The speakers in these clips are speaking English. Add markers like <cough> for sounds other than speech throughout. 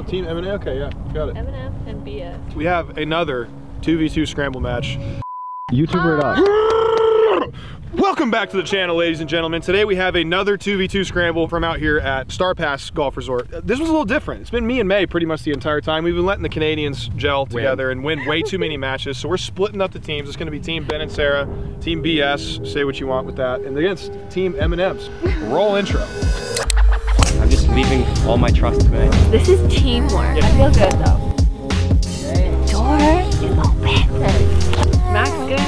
Oh, team M&A. Okay, yeah, got it. M&M and BS. We have another 2v2 scramble match. YouTuber it up. <laughs> Welcome back to the channel, ladies and gentlemen. Today we have another 2v2 scramble from out here at Starr Pass Golf Resort. Uh, This was a little different. It's been me and Mei pretty much the entire time. We've been letting the Canadians gel together and win way too many <laughs> matches. So we're splitting up the teams. It's gonna be Team Ben and Sara, Team BS, say what you want with that, and against Team M&M's. Roll intro. I'm leaving all my trust to Mei. This is teamwork. I feel good though. Door is open. Max good.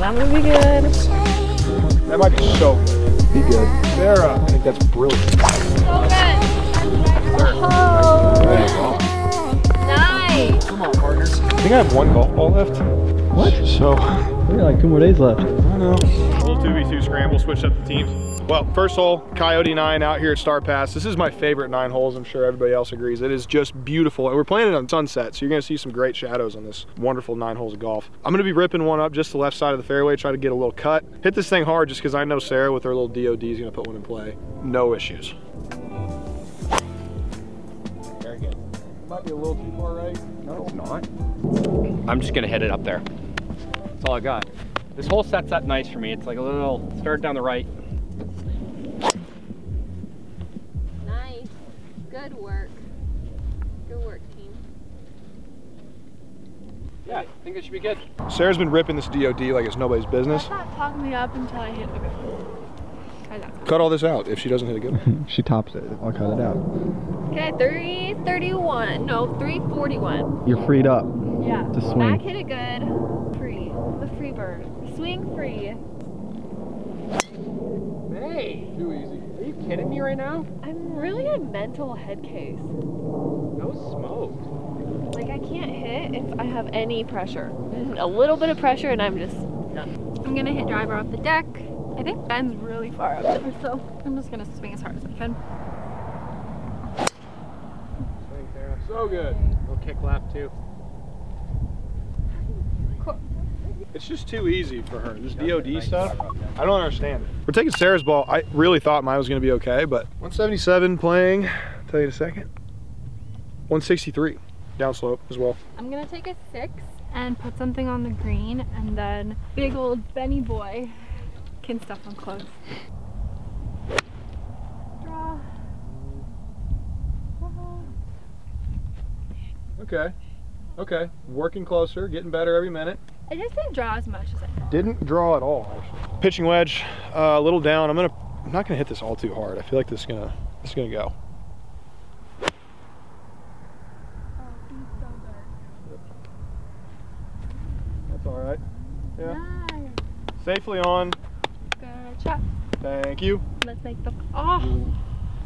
I'm gonna be good. That might be so good. Be good. Sara, I think that's brilliant. So good. Oh, nice. Come on, partner. I think I have one golf ball left. What? So, We got like two more days left. I know. Little 2v2 scramble, switch up the teams. Well, first hole, Coyote 9 out here at Starr Pass. This is my favorite nine holes. I'm sure everybody else agrees. It is just beautiful. And we're playing it on sunset, so you're gonna see some great shadows on this wonderful nine holes of golf. I'm gonna be ripping one up just the left side of the fairway, try to get a little cut. Hit this thing hard just because I know Sara with her little DOD is gonna put one in play. No issues. Very good. Might be a little too far right. No, it's not. I'm just gonna hit it up there. That's all I got. This hole sets up nice for me. It's like a little start down the right. Nice. Good work. Good work, team. Yeah, I think it should be good. Sara's been ripping this DOD like it's nobody's business. not talk me up until I hit the good. Cut all this out if she doesn't hit a good one. <laughs> She tops it. I'll cut it out. Okay, 331. No, 341. You're freed up. Yeah. To swing. Back hit it good. Free. The free bird. Swing free. Hey, Too easy. are you kidding me right now? I'm really a mental head case. No smoke. Like I can't hit if I have any pressure. A little bit of pressure and I'm just done. I'm gonna hit driver off the deck. I think Ben's really far up there, so I'm just gonna swing as hard as I can. So good. Little kick lap too. It's just too easy for her. This DOD stuff, I don't understand it. We're taking Sara's ball. I really thought mine was going to be okay, but 177 playing, I'll tell you in a second. 163 downslope as well. I'm gonna take a six and put something on the green, and then big old Benny boy can stuff them close. Draw. Draw. Okay. Okay. Working closer, getting better every minute. I just didn't draw as much as I thought. Didn't draw at all, actually. Pitching wedge, uh, a little down. I'm gonna, I'm not gonna hit this all too hard. I feel like this is gonna, this is gonna go. That's all right. Yeah. Nice. Safely on. Good shot. Thank you. Let's make the. Oh,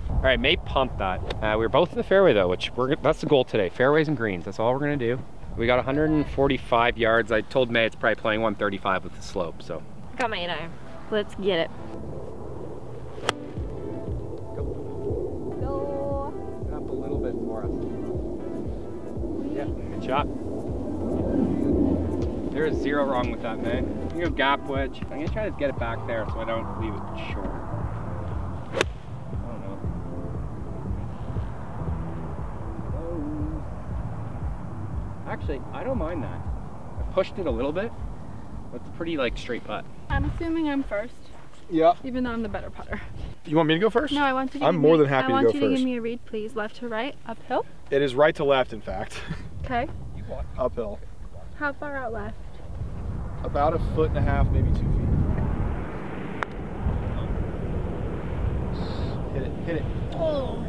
All right, Mei pumped that. Uh, we were both in the fairway though, which we're that's the goal today. Fairways and greens. That's all we're gonna do. We got 145 yards. I told Mei it's probably playing 135 with the slope. So Got my eight iron. Let's get it. Go. up a little bit for us. Yeah, good shot. There is zero wrong with that, man. You can go gap wedge. I'm gonna try to get it back there so I don't leave it short. I don't know. Oh. Actually, I don't mind that. I pushed it a little bit. It's a pretty like straight putt. I'm assuming I'm first, Yeah. even though I'm the better putter. You want me to go first? No, I want you to. I'm more me, than happy I to want you to first. give me a read, please. Left to right, uphill. It is right to left, in fact. Okay. <laughs> Uphill. How far out left? About a foot and a half, maybe two feet. Hit it, hit it. Oh.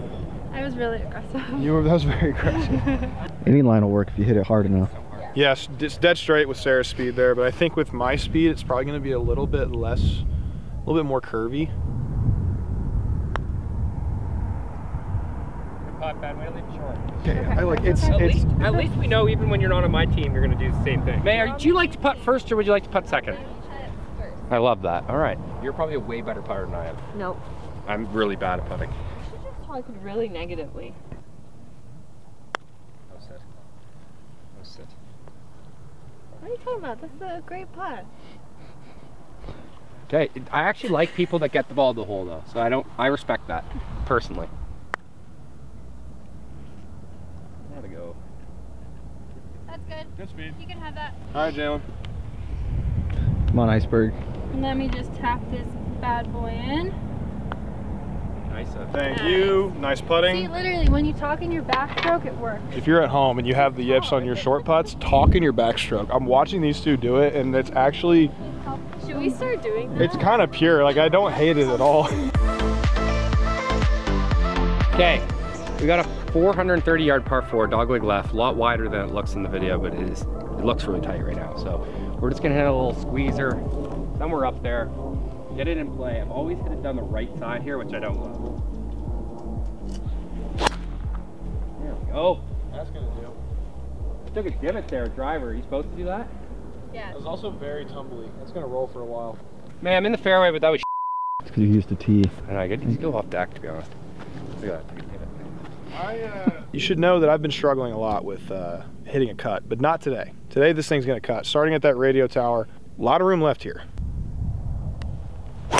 I was really aggressive. You were, that was very aggressive. <laughs> Any line will work if you hit it hard enough. yes, it's dead straight with Sara's speed there, but I think with my speed, it's probably going to be a little bit less, a little bit more curvy. Good putt, Ben. Way to leave it short. Okay, I like it's At it's least, at least we know even when you're not on my team, you're gonna do the same thing. Mei, are, do you like to putt first or would you like to putt second? I love that. All right. You're probably a way better putter than I am. Nope. I'm really bad at putting. You just talked really negatively. Oh, no sit. No oh, sit. What are you talking about? That's a great putt. Okay, I actually like people that get the ball to the hole though, so I don't. I respect that personally. Good. Good speed. You can have that. All right, Jalen. Come on, iceberg. Let me just tap this bad boy in. Nice. Thank Nice. you. Nice See, putting. literally, when you talk in your backstroke, it works. If you're at home and you have the yips oh, on your short putts, talk in your backstroke. I'm watching these two do it, and it's actually, Should we start doing that? it's kind of pure. Like, I don't hate it at all. Okay, we got a 430 yard par four, dogleg left, a lot wider than it looks in the video, but it is, it looks really tight right now. So we're just gonna hit a little squeezer somewhere up there, get it in play. I've always hit it down the right side here, which I don't love. There we go. That's gonna do. I Took a divot there, driver. Are you supposed to do that? Yeah. It was also very tumbly. That's gonna roll for a while. Man, I'm in the fairway, but that was It's because you used a tee. I know, I get to go off deck, to be honest. Look at that. Took a divot. I, uh... You should know that I've been struggling a lot with uh, hitting a cut, but not today. Today, this thing's gonna cut. Starting at that radio tower, a lot of room left here. I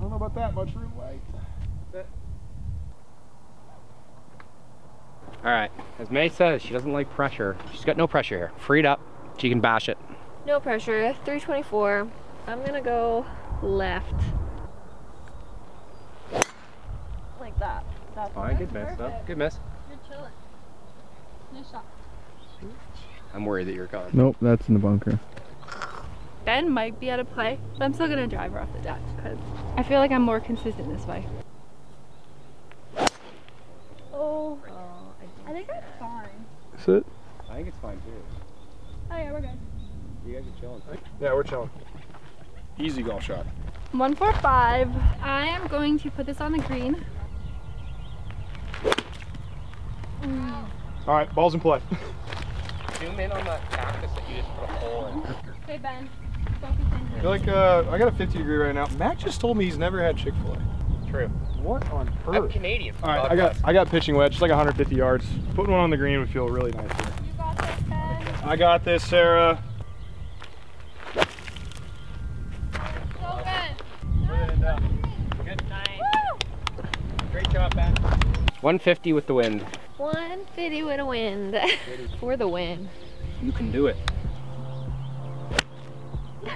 don't know about that much room left. All right, as Mei says, she doesn't like pressure. She's got no pressure here. Freed up, she can bash it. No pressure. 324. I'm gonna go left. Like that. That's Fine, good miss though. Good miss. You're chilling. Nice shot. I'm worried that you're gone. Nope, that's in the bunker. Ben might be out of play, but I'm still gonna drive her off the deck because I feel like I'm more consistent this way. Oh, oh I think I'm fine. Is it? I think it's fine too. Oh yeah, we're good. You guys are chilling. Yeah, we're chilling. Easy golf shot. One four five. I am going to put this on the green. Mm. All right, ball's in play. Zoom in on that cactus that you just put a hole in. Okay, Ben. I feel like uh, I got a 50 degree right now. Matt just told me he's never had Chick Fil A. True. What on I'm earth? Canadian. All right, I got I got pitching wedge, it's like 150 yards. Putting one on the green would feel really nice. Here. You got this, Ben. I got this, Sara. So good. Good night. Woo! Great job, Ben. 150 with the wind. 150 with a wind. <laughs> For the win. You can do it. Look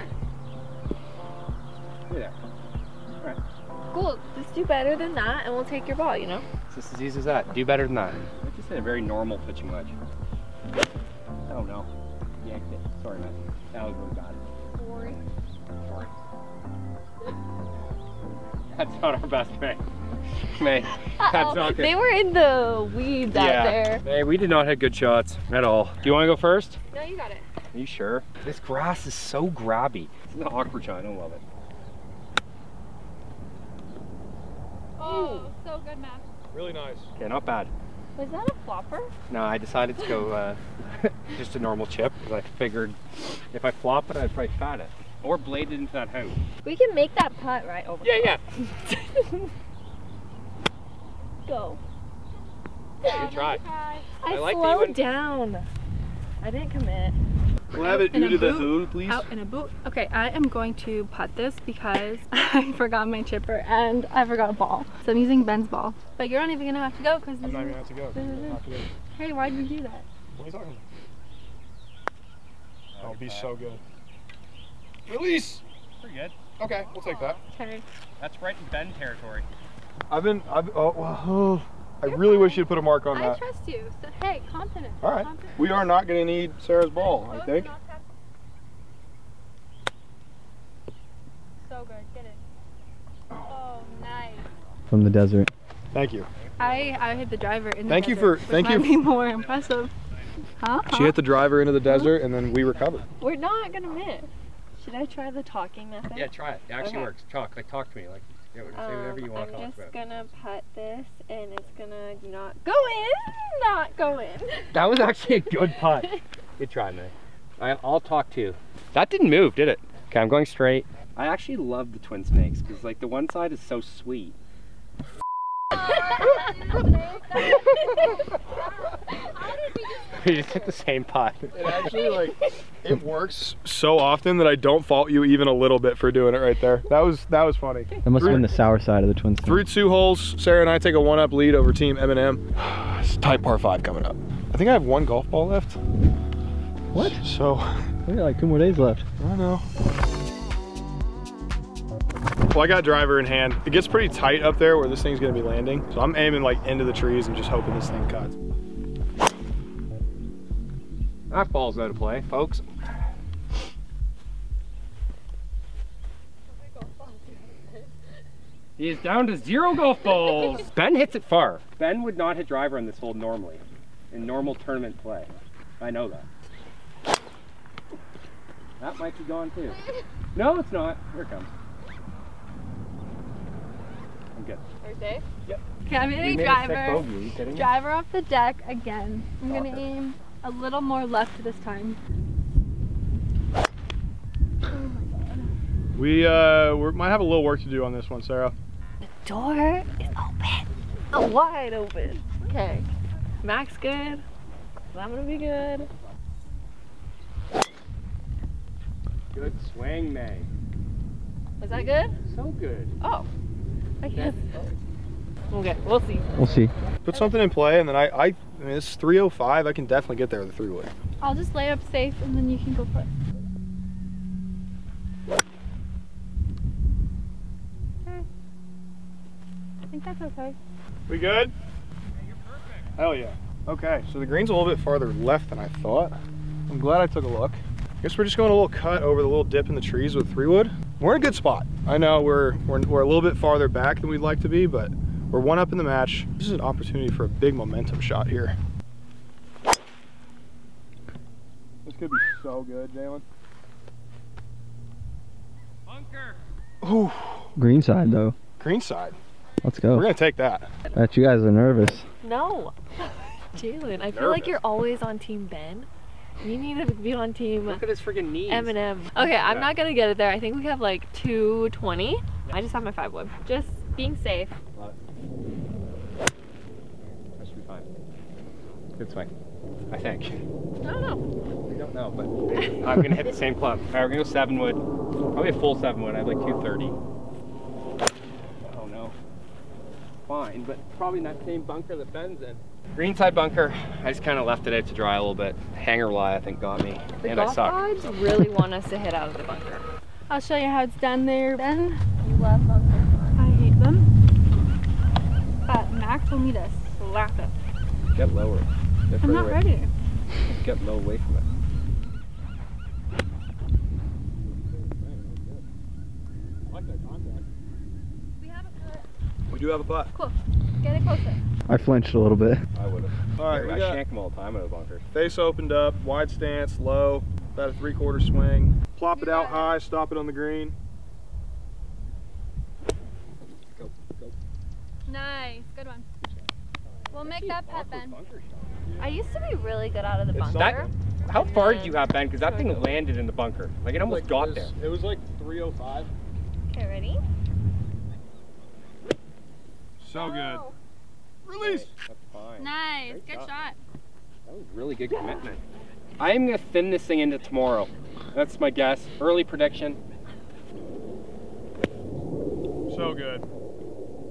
at there. Cool. Just do better than that and we'll take your ball, you know? It's just as easy as that. Do better than that. I just hit a very normal pitching wedge. Oh no. Yanked it. Sorry, man. That was really bad. Sorry. Sorry. That's not our best Mei. <laughs> Mei. That's not. They were in the weeds out there. Hey, we did not have good shots at all. Do you want to go first? No, you got it. Are you sure? This grass is so grabby. It's an awkward shot. I don't love it. Oh, so good, Matt. Really nice. Okay, not bad. Was that a flopper? No, I decided to go uh, <laughs> just a normal chip because I figured if I flop it, I'd probably fat it or blade it into that house. We can make that putt right over. Yeah, yeah. <laughs> Go. Good try. Try. I, I like slowed went- down. I didn't commit. We'll have it In due to the boot. hoon, please. Out in a boot. Okay, I am going to putt this because <laughs> I forgot my chipper and I forgot a ball. So I'm using Ben's ball. But you're not even gonna have to go because I'm not gonna have to go. This is I'm it. not gonna- Hey, why'd you do that? What are you talking about? Oh, be so good. Release. Pretty good. Okay, we'll take that. Okay. That's right in bend territory. I've been. I've. Oh, oh, I really wish you'd put a mark on I that. trust you. So hey, confidence. All right. confidence. We are not gonna need Sara's ball. I think. and I'll tap. So good. Get it. Oh, nice. From the desert. Thank you. I I hit the driver in the Thank you desert, for- thank you might be <laughs> more impressive. Huh? She hit the driver into the desert, and then we recovered. We're not gonna miss. Should I try the talking method? Yeah, try it. It actually Okay. works. Talk. Like, talk to me. Like, yeah, say whatever you Um, want to I'm just gonna putt this and it's gonna not go in, not go in. That was actually a good putt. <laughs> good try, man. I, I'll talk too. That didn't move, did it? Okay, I'm going straight. I actually love the twin snakes because like the one side is so sweet. <laughs> <laughs> <laughs> we just hit the same putt. It actually like it works so often that I don't fault you even a little bit for doing it right there. That was that was funny. That must have been the sour side of the twin snake. Through two holes, Sara and I take a one-up lead over Team M&M. <sighs> It's tight par five coming up. I think I have one golf ball left. What? So, We got like two more days left. I know. Well, I got driver in hand. It gets pretty tight up there where this thing's gonna be landing. So I'm aiming like into the trees and just hoping this thing cuts. That ball's out of play, folks. He is down to zero golf balls. <laughs> ben hits it far. Ben would not hit driver on this hole normally, in normal tournament play. I know that. That might be gone too. No, it's not. Here it comes. I'm good. Okay, Yep. I'm We hitting made a driver. bogey. Are you kidding me? Driver off the deck again. I'm gonna Soccer. aim a little more left this time. We uh, we might have a little work to do on this one, Sara. The door is open. Oh, wide open. Okay. Max good. I'm gonna be good. Good swing, Mei. Was that good? So good. Oh. I guess. Okay, we'll see. We'll see. Put something in play, and then I, I, I mean, it's 305. I can definitely get there with a three wood. I'll just lay up safe and then you can go it. Okay. I think that's okay. We good? Yeah, you're perfect. Hell yeah. Okay, so the green's a little bit farther left than I thought. I'm glad I took a look. I Guess we're just going a little cut over the little dip in the trees with three wood. We're in a good spot. I know we're, we're, we're a little bit farther back than we'd like to be, but we're one up in the match. This is an opportunity for a big momentum shot here. This could be so good, Jalen. Bunker. Ooh, Green side though. green side. Let's go. We're gonna take that. Bet you guys are nervous. No. <laughs> Jalen, I feel like you're always on team Ben. You need to be on team Look at his freaking knees. M&M. Okay, I'm not gonna get it there. I think we have like 220. I just have my five wood. Just being safe. That should be fine. Good swing. I think. I don't know. I don't know, but <laughs> I'm gonna hit the same club. All right, we're gonna go seven wood. Probably a full seven wood. I have like 230. Oh no. Fine, but probably in that same bunker that Ben's in. Green side bunker. I just kind of left it out to dry a little bit. Hanger lie, I think, got me, The and I golf suck. gods really want us to hit out of the bunker. I'll show you how it's done there, Ben. You love bunkers. I hate them. But Max told me to slap it. Get lower. Get I'm not away. ready. Get low away from it. We have a cut. We do have a putt. Cool. Get it closer. I flinched a little bit. I would have. All right, we I got shank them all the time out of the bunkers. face opened up, wide stance, low, about a three quarter swing. Plop it out high, stop it on the green. Go, go. Nice. Good one. We'll make that putt, Ben. I used to be really good out of the It's bunker. That, how far did you have, Ben? Because that thing landed in the bunker. Like it almost got there. It was like 305. Okay, ready? So good. Oh. Release. That's fine. Nice. Great Good job. shot. That was really good commitment. I am gonna thin this thing into tomorrow. That's my guess. Early prediction. So good.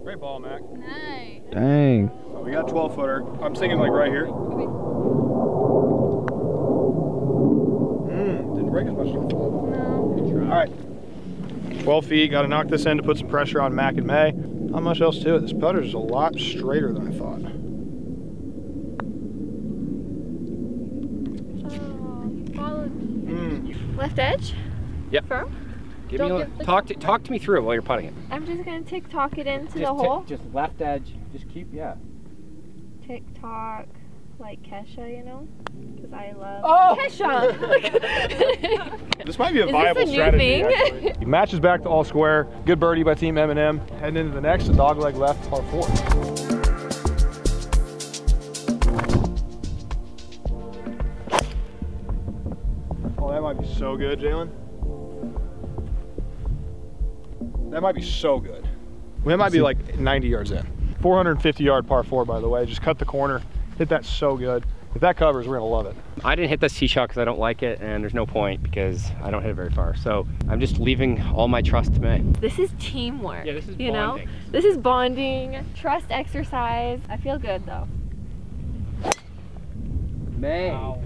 Great ball, Mac. Nice. Dang. Oh, we got 12 footer. I'm thinking like right here. Mmm, didn't break as much as I thought. No. All right. 12 feet, got to knock this in to put some pressure on Mac and Mei. Not much else to it. This putter is a lot straighter than I thought. Oh, you followed me. Mm. Left edge? Yep. Firm? Give Don't me a, give the- talk to talk to me through it while you're putting it. I'm just gonna tick tock it into just the hole. just left edge. Just keep yeah. Tick tock, like Kesha, you know? Because I love Oh! Kesha. <laughs> <laughs> This might be a Is this viable a new strategy. thing? <laughs> He matches back to all square. Good birdie by Team M&M. Heading into the next, a dog leg left, par four. Oh, that might be so good, Jalen. That might be so good. That might be like 90 yards in. 450 yard par four, by the way. Just cut the corner. Hit that so good. If that covers, we're gonna love it. I didn't hit this tee shot because I don't like it, and there's no point because I don't hit it very far. So I'm just leaving all my trust to Mei. this is teamwork. Yeah, this is you bonding. know? This is bonding, trust exercise. I feel good though. Mei. Nice.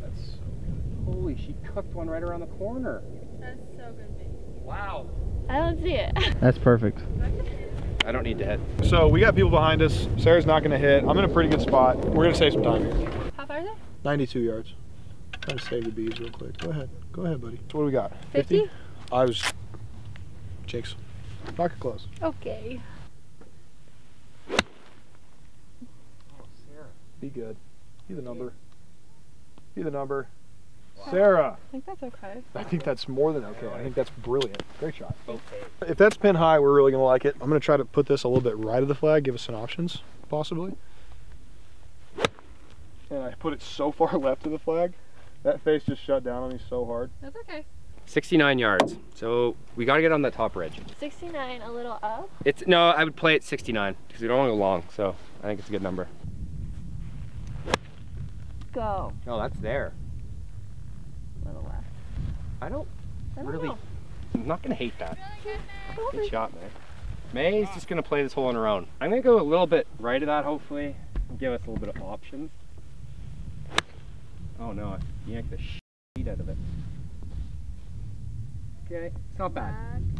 That's she cooked one right around the corner. That's so good, baby. Wow. I don't see it. <laughs> That's perfect. I don't need to hit. So we got people behind us. Sara's not gonna hit. I'm in a pretty good spot. We're gonna save some time here. How far is it? 92 yards. Trying to save the bees real quick. Go ahead. Go ahead, buddy. So what do we got? 50? I was. Jake's. Knock it close. Okay. Oh, Be good. Be the number. Be the number. Sara. I think that's okay. I think that's more than okay. I think that's brilliant. Great shot. Okay. If that's pin high, we're really gonna like it. I'm gonna try to put this a little bit right of the flag, give us some options, possibly. And I put it so far <laughs> left of the flag, that face just shut down on me so hard. That's okay. 69 yards. So we got to get on that top ridge. 69, a little up. It's no, I would play it 69 because we don't want to go long. So I think it's a good number. Go. No, that's there. A little left. I don't I don't really. know. I'm not gonna hate that. Good shot, Mei. Mei's just gonna play this hole on her own. I'm gonna go a little bit right of that, hopefully, and give us a little bit of options. Oh no, I yanked the shit out of it. Okay, it's not bad.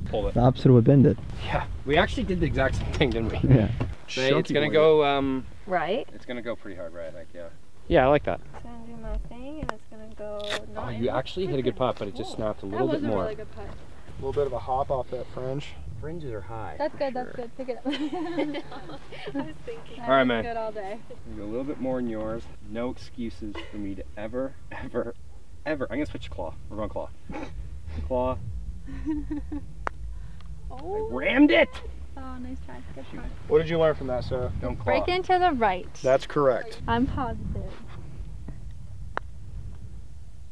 Pull it. The opposite of what Ben did. Yeah, we actually did the exact same thing, didn't we? <laughs> Yeah. Mei, it's gonna go. Um, Right. it's gonna go pretty hard, right? like, yeah. Yeah, I like that. It's gonna do my thing and it's gonna go. Oh, you actually hit a good putt, but it just snapped a That little was bit a more. really good putt. A little bit of a hop off that fringe. Fringes are high. That's for good, that's good. Pick it up. <laughs> <laughs> I was thinking. All right, man. Good all day. Go a little bit more in yours. No excuses for me to ever, ever, ever. I'm gonna switch to claw. We're going claw. <laughs> Claw. I Oh. rammed it. Oh, nice try. Good try. What did you learn from that, Sara? Don't claw. Break into the right. That's correct. I'm positive.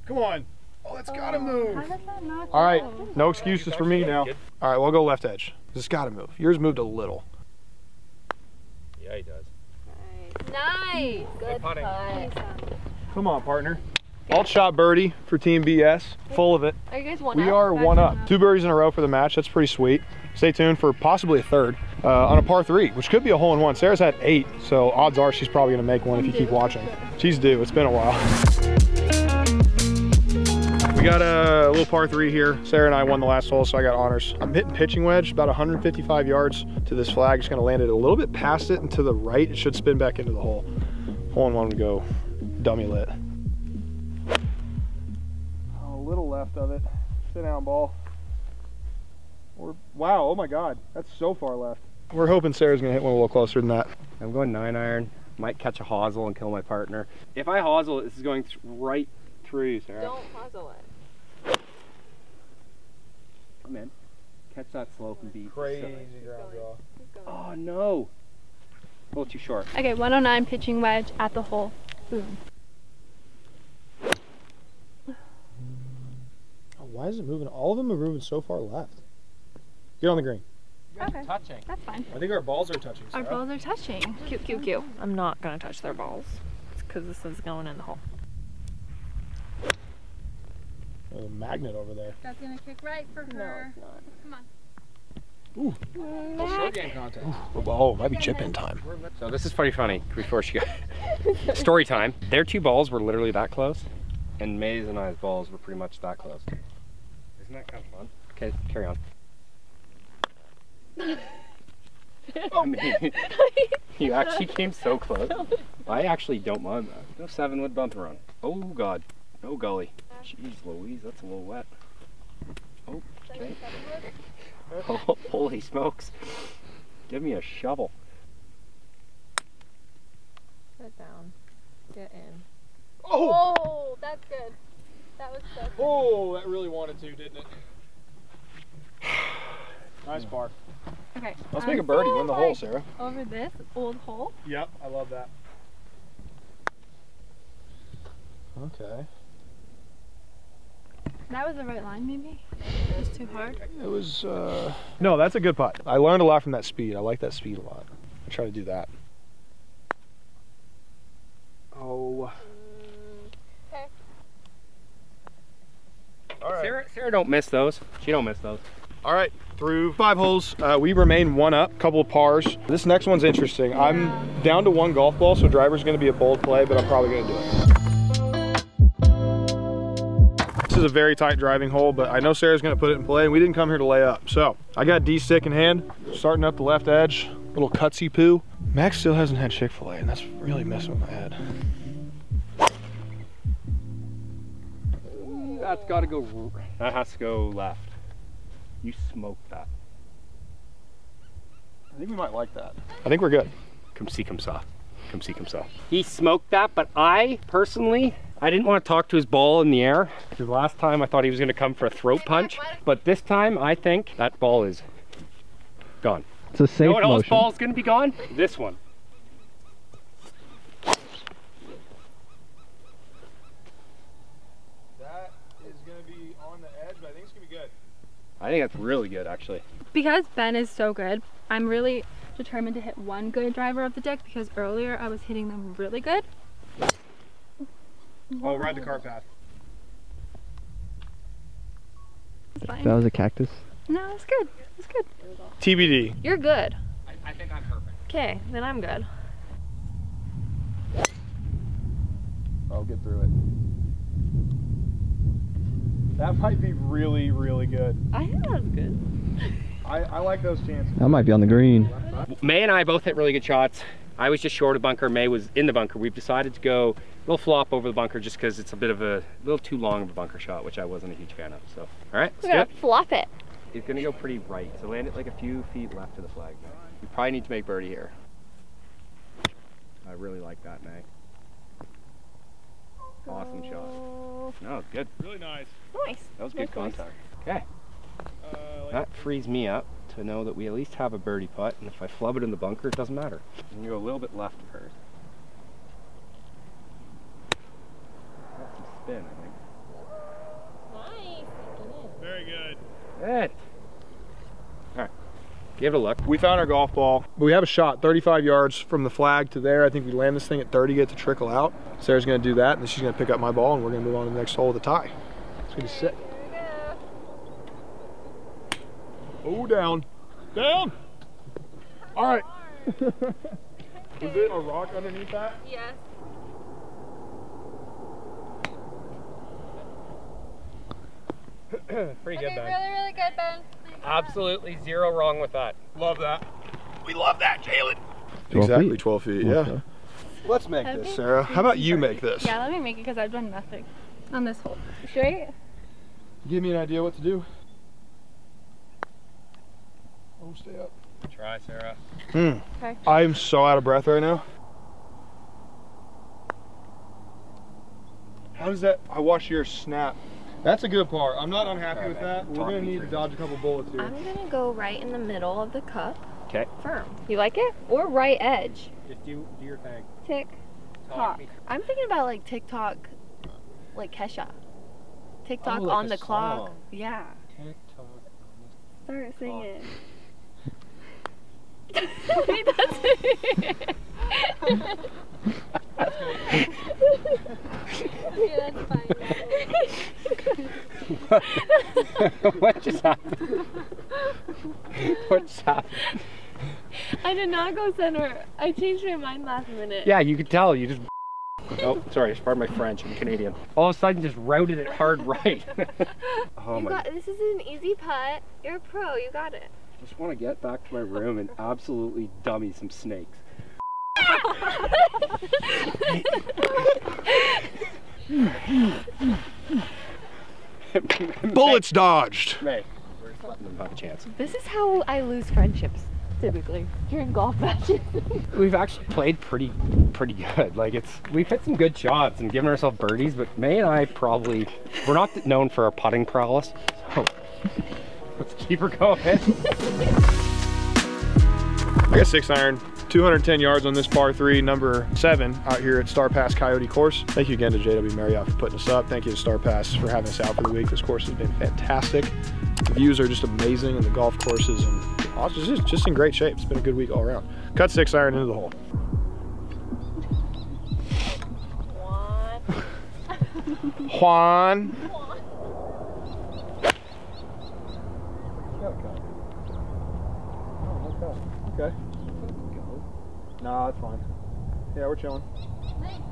Come on. Oh, it's gotta move. does that not All right, go? no excuses for me now. All right, we'll go left edge. This gotta move. Yours moved a little. Yeah, he does. Nice. Good putting. putt. Come on, partner. Alt shot birdie for Team BS. Full of it. Are you guys one We up? are one up. one up. Two birdies in a row for the match. That's pretty sweet. Stay tuned for possibly a third uh, on a par three, which could be a hole in one. Sara's had eight, so odds are she's probably gonna make one if you keep watching. She's due. It's been a while. We got a little par three here. Sara and I won the last hole, so I got honors. I'm hitting pitching wedge about 155 yards to this flag. Just gonna land it a little bit past it and to the right. It should spin back into the hole. Hole in one would go dummy lit. A little left of it. Sit down ball. Or wow, oh my god, that's so far left. We're hoping Sara's gonna hit one a little closer than that. I'm going nine iron. Might catch a hosel and kill my partner. If I hosel, this is going th- right through Sara. Don't puzzle it. Come in. Catch that slope and be Crazy silly. ground draw. Oh no. A little too short. Okay, 109 pitching wedge at the hole. Boom. Oh, why is it moving? All of them are moving so far left. Get on the green. Okay. Touching. That's fine. I think our balls are touching. Our balls are touching. Cute, cute, cute. I'm not gonna touch their balls. Because this is going in the hole. There's a magnet over there. That's gonna kick right for her. it's not. Come on. Short game contest. Oh, oh might be chip in time. So this is pretty funny before she got <laughs> story time. Their two balls were literally that close, and Mei's and I's balls were pretty much that close. Isn't that kind of fun? Okay, carry on. <laughs> I mean, <laughs> you actually came so close. I actually don't mind that. No seven wood bump around. Oh god. Oh golly. Jeez Louise, that's a little wet. Oh, okay. <laughs> Oh, holy smokes. Give me a shovel. Sit down. Get in. Oh, Oh, that's good. That was so good. oh, that really wanted to, didn't it? <sighs> Nice par. Okay. Let's I'm make a birdie. so Win the hole, Sara. Over this old hole. Yep, I love that. Okay. That was the right line, maybe? It was too hard. It was, uh... No, that's a good putt. I learned a lot from that speed. I like that speed a lot. I try to do that. Oh. All right. Sara, Sara don't miss those. She don't miss those. All right, through five holes, uh, we remain one up, couple of pars. This next one's interesting. I'm down to one golf ball, so driver's gonna be a bold play, but I'm probably gonna do it. Is a very tight driving hole, but I know Sara's gonna put it in play and we didn't come here to lay up. So I got D stick in hand, starting up the left edge, little cutsy poo. Max still hasn't had Chick-fil-A and that's really messing with my head. That's got to go. That has to go left. You smoked that. I think we might like that. I think we're good. Come see, come saw. Come see, come saw. He smoked that, but I personally, I didn't want to talk to his ball in the air. Because last time I thought he was going to come for a throat punch. But this time, I think that ball is gone. It's a safe You know what else motion. ball's going to be gone? This one. That is gonna be on the edge, but I think it's gonna be good. I think that's really good, actually. Because Ben is so good, I'm really determined to hit one good driver of the deck because earlier I was hitting them really good. Oh, ride the car path. Fine. That was a cactus. No, it's good. It's good. TBD. You're good. I, I think I'm perfect. Okay, then I'm good. I'll get through it. That might be really, really good. I think that's good. I, I like those chances. That might be on the green. Mei and I both hit really good shots. I was just short of bunker. Mei was in the bunker. We've decided to go a little flop over the bunker just because it's a bit of a, little too long of a bunker shot, which I wasn't a huge fan of. So, all right, We're gonna it. flop it. It's gonna go pretty right. So land it like a few feet left of the flag. Mei. We probably need to make birdie here. I really like that, Mei. Awesome shot. Oh, No, good. Really nice. Nice. That was Very good close. contact. Okay, Uh, like, that frees me up to know that we at least have a birdie putt, and if I flub it in the bunker, it doesn't matter. I'm gonna go a little bit left of hers. Got some spin, I think. Nice. very good. Good. All right, give it a look. We found our golf ball. We have a shot 35 yards from the flag to there. I think we land this thing at 30, get it to trickle out. Sara's gonna do that, and then she's gonna pick up my ball, and we're gonna move on to the next hole with a tie. It's gonna be sick. Oh, down. Down. All right. <laughs> Was it a rock underneath that? Yes. <clears throat> Pretty good, Ben. really, really good, Ben. Absolutely zero wrong with that. Love that. We love that, Jalen. Exactly feet. 12 feet, Okay. yeah. Let's make Have this, Sara. How about you make this? Yeah, let me make it because I've done nothing on this hole. Straight? Give me an idea what to do. Stay up. Try, Sara. Hmm. Okay. I'm so out of breath right now. How does that? I watched your snap. That's a good part. I'm not unhappy with that. We're gonna need to dodge a couple bullets here. I'm gonna go right in the middle of the cup. Okay. Firm. You like it? Or right edge. Just do, do your thing. Tick. Tock. I'm thinking about like TikTok, like Kesha. TikTok Oh, like on a the clock. song. Yeah. Start singing. He does it. yeah, that's fine. what just happened? what just happened? I did not go center. I changed my mind last minute. Yeah, you could tell. You just. <laughs> Oh, sorry. Pardon my French. I'm Canadian. All of a sudden, just routed it hard right. <laughs> oh You my! got, this is an easy putt. You're a pro. You got it. I just want to get back to my room and absolutely dummy some snakes. <laughs> Bullets dodged. Mei. We're just letting them have a chance. This is how I lose friendships typically during golf matches. <laughs> We've actually played pretty, pretty good. Like it's, we've hit some good shots and given ourselves birdies, but Mei and I probably, we're not known for our putting prowess. So let's keep her going. I got six iron, 210 yards on this par three, number seven out here at Starr Pass Coyote Course. Thank you again to JW Marriott for putting us up. Thank you to Starr Pass for having us out for the week. This course has been fantastic. The views are just amazing and the golf courses and also just, just in great shape. It's been a good week all around. Cut six iron into the hole. Juan. <laughs> Okay. No, that's fine. Yeah, we're chilling.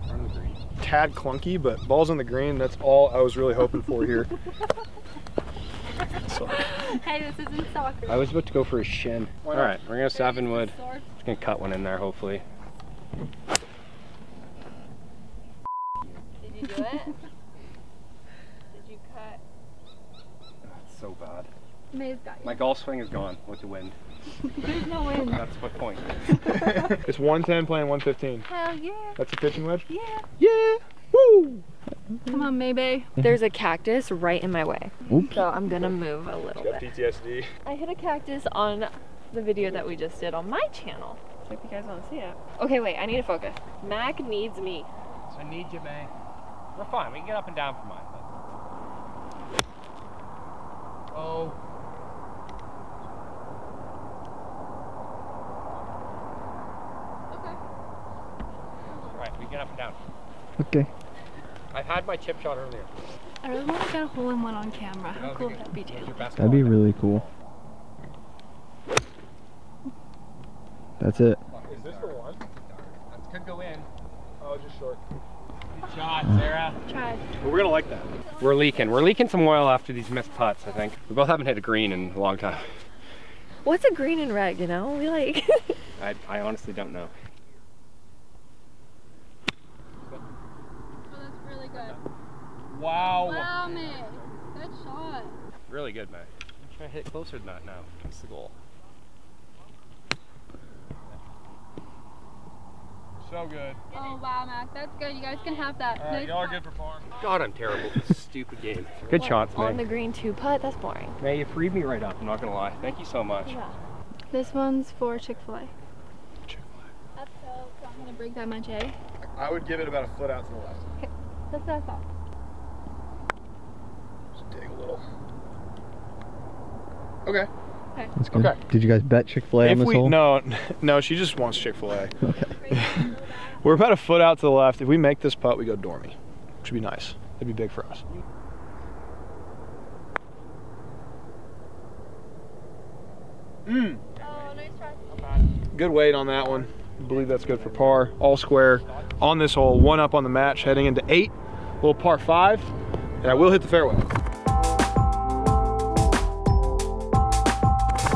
Front of the green. tad clunky, but balls in the green, that's all I was really hoping for here. <laughs> Hey, this isn't soccer. I was about to go for a shin. Why All not? right, we're gonna seven wood. Sword. Just gonna cut one in there, hopefully. Did you do it? Did you cut? That's so bad. Mei's got you. My golf swing is gone with the wind. There's no wind. That's what point. <laughs> it's 110 playing 115. Hell yeah. That's a pitching wedge? Yeah. Yeah! Woo! Come on, Maybe. Mm-hmm. There's a cactus right in my way. Oops. So I'm gonna move a little Got bit. PTSD. I hit a cactus on the video that we just did on my channel. So if you guys want to see it. Okay, wait, I need to focus. Mac needs me. So I need you, man. We're fine. We can get up and down for mine. But... Oh. Right, we can get up and down. Okay. I've had my chip shot earlier. I really want to get a hole in one on camera. How cool would that be, Where's Jay? That'd be really cool. That's it. Is this the one? That could go in. Oh, just short. Good shot, Sara. Tried. But we're gonna like that. We're leaking. We're leaking some oil after these missed putts, I think. We both haven't hit a green in a long time. What's a green and red, you know? We like. <laughs> <laughs> I, I honestly don't know. Oh, that's really good. Wow. Wow, Mei. Good shot. Really good, man. I'm trying to hit closer than that now. That's the goal. So good. Oh, wow, Mac. That's good. You guys can have that. Nice y'all are good for farm. God, I'm terrible this stupid game. <laughs> Good shots, man. on the green two putt? That's boring. Man, you freed me right up. I'm not gonna lie. Thank you so much. Yeah. This one's for Chick-fil-A. Chick-fil-A. That's so, so I'm going to break that much, eh? I would give it about a foot out to the left. Okay. That's what I thought. Just dig a little. Okay. That's good. Okay. Did you guys bet Chick-fil-A on this we hole? no, no, she just wants Chick Fil A. <laughs> Okay. <laughs> We're about a foot out to the left. If we make this putt, we go Dormy, which would be nice. That'd be big for us. Mm. Oh, nice try. Good weight on that one. I believe that's good for par. All square on this hole. One up on the match, heading into eight. Little par five, and I will hit the fairway.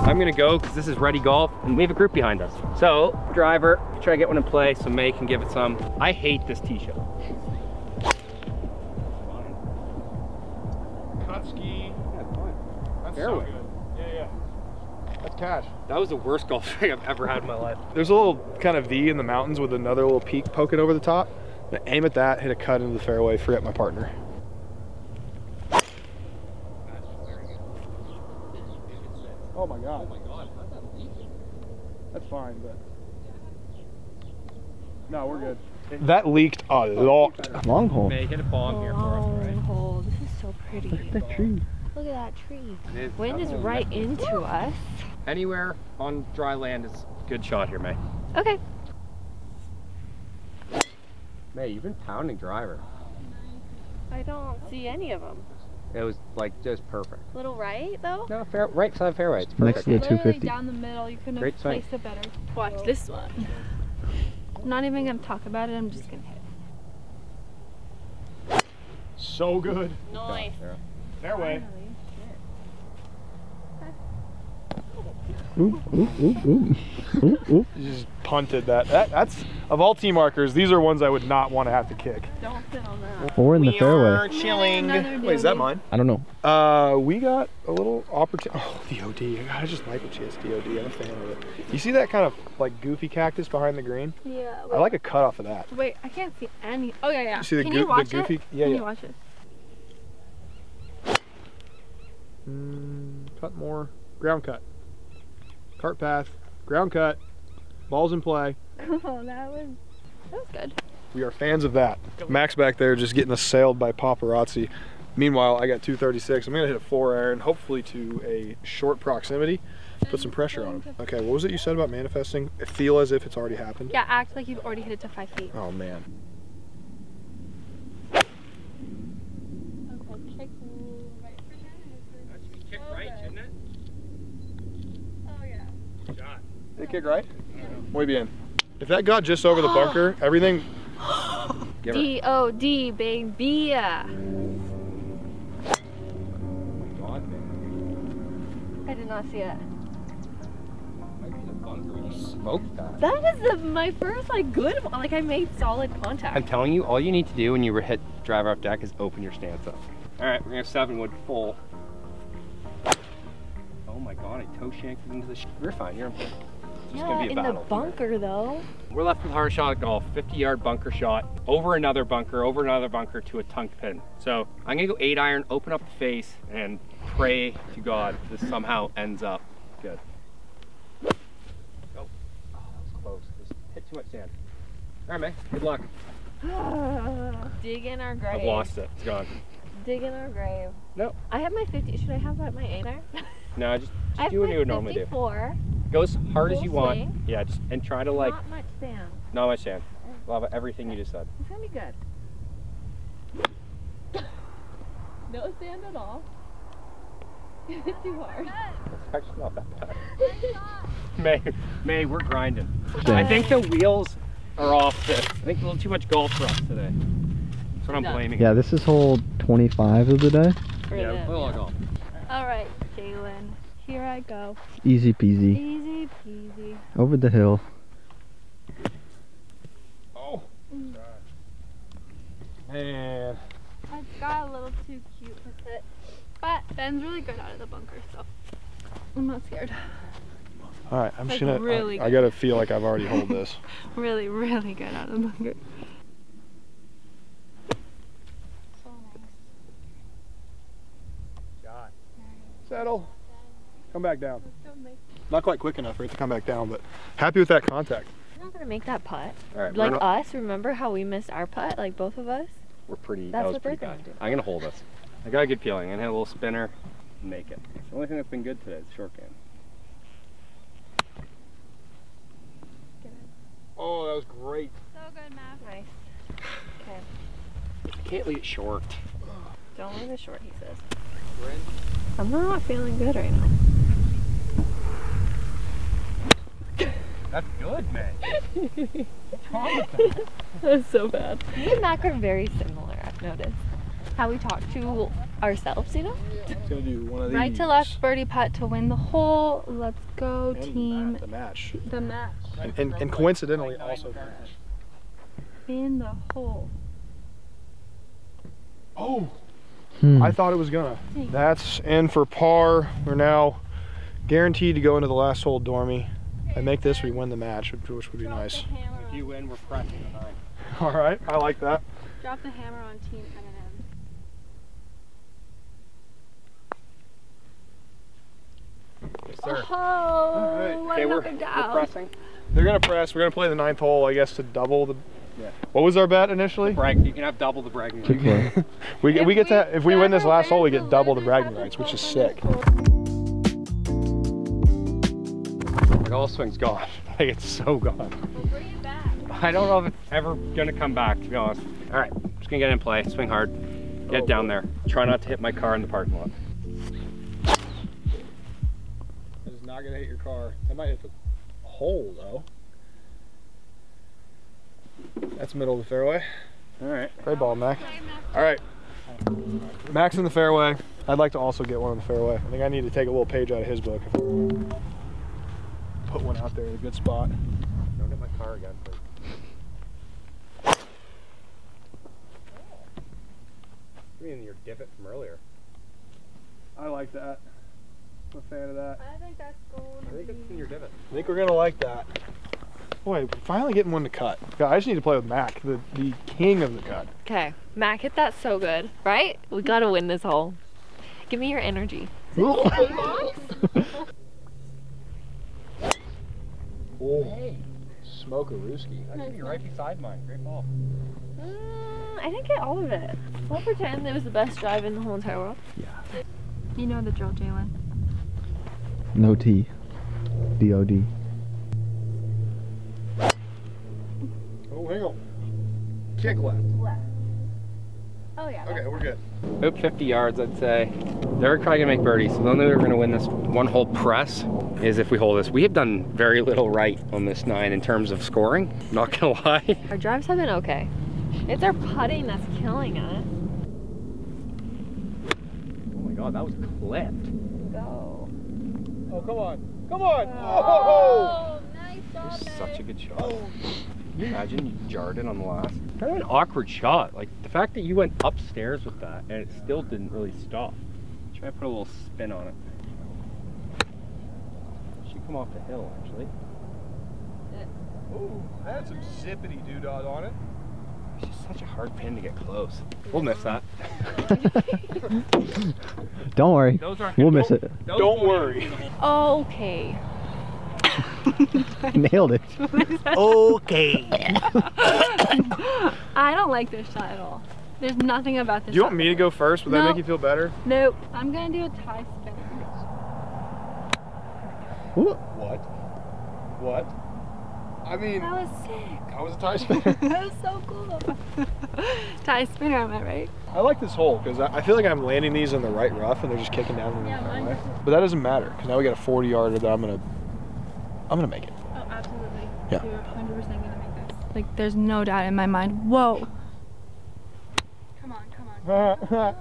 I'm gonna go because this is ready golf and we have a group behind us. So, driver, try to get one in play so Mei can give it some. I hate this tee shot. Cut ski. That's Fairway. so good. Yeah, yeah. That's cash. That was the worst golf <laughs> swing I've ever had in my life. There's a little kind of V in the mountains with another little peak poking over the top. I'm gonna aim at that, hit a cut into the fairway, free up my partner. Oh my god. Oh my god, That's fine, but. No, we're good. That leaked a lot. Long hole. Mei hit a bomb here for us, Long right? hole. This is so pretty. Look at that tree. Look at that tree. It is. Wind is right into us. Anywhere on dry land is a good shot here, Mei. Okay. Mei, you've been pounding driver. I don't see any of them. It was like just perfect. Little right though. No, fair, right side fairway. It's Next perfect. to the Literally 250. down the middle. You couldn't have Great swing. placed it better. Watch this one. I'm not even gonna talk about it. I'm just gonna hit. it. So good. Nice. Fairway. Ooh, ooh, ooh, ooh. Ooh, ooh. You just punted that. that. That's of all tee markers. These are ones I would not want to have to kick. Don't sit on that. Four in the fairway. We're chilling. Another Wait, is that doobie. mine? I don't know. Uh, we got a little opportunity. Oh, the OD. I just like what she has. The OD. I'm a fan of it. You see that kind of like goofy cactus behind the green? Yeah. I like a cut off of that. Wait, I can't see any. Oh yeah, yeah. You see the Can goo- you the watch goofy- it? yeah, Can yeah. you watch it? Mm, cut more. Ground cut. Cart path. Ground cut. Balls in play. <laughs> Oh, that was. That was good. We are fans of that. Max back there just getting assailed by paparazzi. Meanwhile, I got 236. I'm gonna hit a four iron, hopefully to a short proximity. Put some pressure on him. Okay, what was it you said about manifesting? Feel as if it's already happened. Yeah, act like you've already hit it to five feet. Oh man. Okay, kick right for him. Kick right, shouldn't it? Oh yeah. Shot. Did it kick right? Muy bien. If that got just over the <gasps> bunker, everything <gasps> D O D baby. God. I did not see it. Might be the bunker. You smoked that. That is the, my first like good like I made solid contact. I'm telling you, all you need to do when you hit driver off deck is open your stance up. All right, we're gonna have seven wood full. Oh my god, I toe shanked it into the. Sh- you're fine. You're. Yeah, gonna be a in the battle. bunker though. We're left with hard shot at golf, 50 yard bunker shot, over another bunker, over another bunker to a tunk pin. So I'm gonna go eight iron, open up the face, and pray to God this somehow ends up good. Oh, oh that was close. Just hit too much sand. All right, man. Good luck. <sighs> Dig in our grave. I've lost it. It's gone. Dig in our grave. No. I have my 50. Should I have my, my 8 iron? No, just, <laughs> just do what you would normally do. 54. Go as hard as you Full want. Yeah, just and try to like Not much sand. not much sand. Love everything you just said. It's gonna be good. <coughs> no sand at all. <laughs> It's too hard. It's actually not that bad. <laughs> Mei, Mei, we're grinding. Okay. I think the wheels are off. This. I think a little too much golf for us today. That's what I'm No. blaming. Yeah, this is hole 25 of the day. For Yeah, them, a little yeah. golf. All right, Jalen. Here I go. Easy peasy. Easy peasy. Over the hill. Oh. Mm. Man. I got a little too cute with it. But Ben's really good out of the bunker, so I'm not scared. All right, I'm just Like, gonna. really I, I gotta feel like I've already hold this. <laughs> Really, really good out of the bunker. So nice. Settle. Come back down. Let's go make Not quite quick enough for it to come back down, but happy with that contact. You're not gonna make that putt. All right, Like us, remember how we missed our putt? Like both of us? we're pretty. That's that was what they're pretty gonna do. I'm gonna hold us. I got a good feeling. I'm gonna hit a little spinner, make it. It's the only thing that's been good today. is short game. Oh, that was great. So good, Matt. Nice. Okay. I can't leave it short. Don't leave it short, he says. I'm not feeling good right now. That's good, man. <laughs> That's so bad. Me and Mac are very similar, I've noticed. How we talk to ourselves, you know? Let's go do one of these. Right to left birdie putt to win the hole. Let's go, And team. The match. The match. And, and, and coincidentally, also the match. In the hole. Oh, Hmm. I thought it was gonna. Dang. That's in for par. We're now guaranteed to go into the last hole, Dormy. I make this, we win the match, which, which would be Drop nice. If you win, we're pressing the nine. <laughs> All right, I like that. drop the hammer on team M&M. Yes, sir. Oh, right. Okay, we're, we're pressing. They're gonna press. We're gonna play the ninth hole, I guess, to double the. Yeah. What was our bet initially? Brag. You can have double the bragging. <laughs> Rights. play. we get If we get we to if we win this last hole, we get double the bragging rights, which is open sick. This hole. The golf swing's gone. <laughs> Like it's so gone. Bring it back. I don't know if it's ever gonna come back. To be honest. All right, just gonna get in play. Swing hard. Get Oh, down there. Try not to hit my car in the parking lot. That is not gonna hit your car. That might hit the hole though. That's middle of the fairway. All right. Great ball, Mac. All right. Max in the fairway. I'd like to also get one in the fairway. I think I need to take a little page out of his book. Put one out there in a good spot. Don't hit my car again, please. I mean, your divot from earlier. I like that. I'm a fan of that. I think that's going I think it's in your divot. I think we're gonna like that. Boy, we're finally getting one to cut. Yeah, I just need to play with Mac, the, the king of the cut. Okay, Mac hit that so good, right? We gotta win this hole. Give me your energy. <laughs> <laughs> oh, smoke a rooski. That should be right beside mine. Great ball. Mm, I didn't get all of it. We'll pretend it was the best drive in the whole entire world. Yeah. You know the drill, Jalen. No T. D-O-D. Oh, hang on. Kick left. left. Oh yeah. Okay, we're good. About 50 yards, I'd say. They're probably gonna make birdies, so the only way we're gonna win this one hole press is if we hold this. We have done very little right on this nine in terms of scoring. Not gonna <laughs> lie. Our drives have been okay. It's our putting that's killing us. Oh my god, that was clipped. Go. Oh, come on. Come on. Oh! Oh, nice It job, such a good shot. Oh. Can you imagine you jarred it on the last? Kind of an awkward shot. Like the fact that you went upstairs with that and it still didn't really stop. Try to put a little spin on it. Should come off the hill actually. Ooh, I had some zippity doodad on it. It's just such a hard pin to get close. We'll miss that. <laughs> Don't worry. Those aren't We'll miss it. Don't worry. Okay. <laughs> Nailed it. Okay. <coughs> I don't like this shot at all. There's nothing about this Do you shot want me to go first? Would that make you feel better? Nope. I'm gonna do a tie spinner. Ooh. What? What? I mean, That was sick. that was a tie <laughs> spinner. that was so cool. <laughs> tie spinner, am I right? I like this hole because I, I feel like I'm landing these in the right rough and they're just kicking down in the Yeah, right mine way. But that doesn't matter because now we got a 40 yarder that I'm gonna, I'm gonna make it. Oh, absolutely. Yeah. You're 100% gonna make this. Like, there's no doubt in my mind. Whoa. Come on, come on. Go, go, go,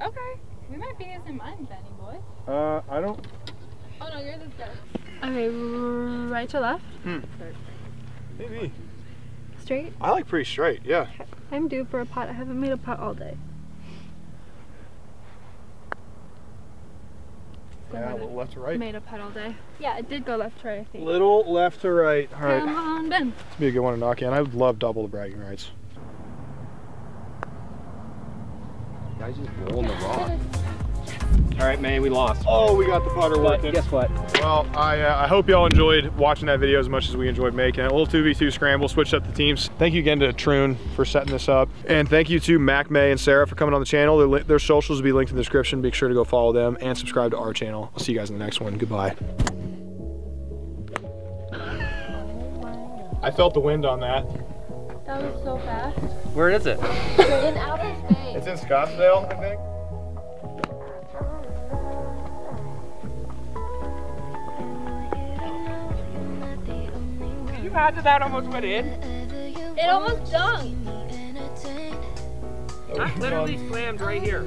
go. Okay. We might be in mine, Benny boy. Uh, I don't. Oh no, yours is good. Okay, r- right to left. Maybe. Straight. I like pretty straight. Yeah. I'm due for a pot. I haven't made a pot all day. Yeah, a little left to right. Made a putt all day. Yeah, it did go left to right, I think. Little left to right. All right. Come on, Ben. This would be a good one to knock in. I would love double the bragging rights. Guys just rolling the rock. All right, man, we lost. Oh, we got the putter But working. guess what? Well, I, uh, I hope y'all enjoyed watching that video as much as we enjoyed making it. A little 2v2 scramble, switched up the teams. Thank you again to Troon for setting this up. And thank you to Mac, Mei, and Sara for coming on the channel. Their, their socials will be linked in the description. Be sure to go follow them and subscribe to our channel. I'll see you guys in the next one. Goodbye. I felt the wind on that. That was so fast. Where is it? We're in outer space. It's in Scottsdale, I think. You imagine that almost went in? It almost dunked. That literally slammed right here.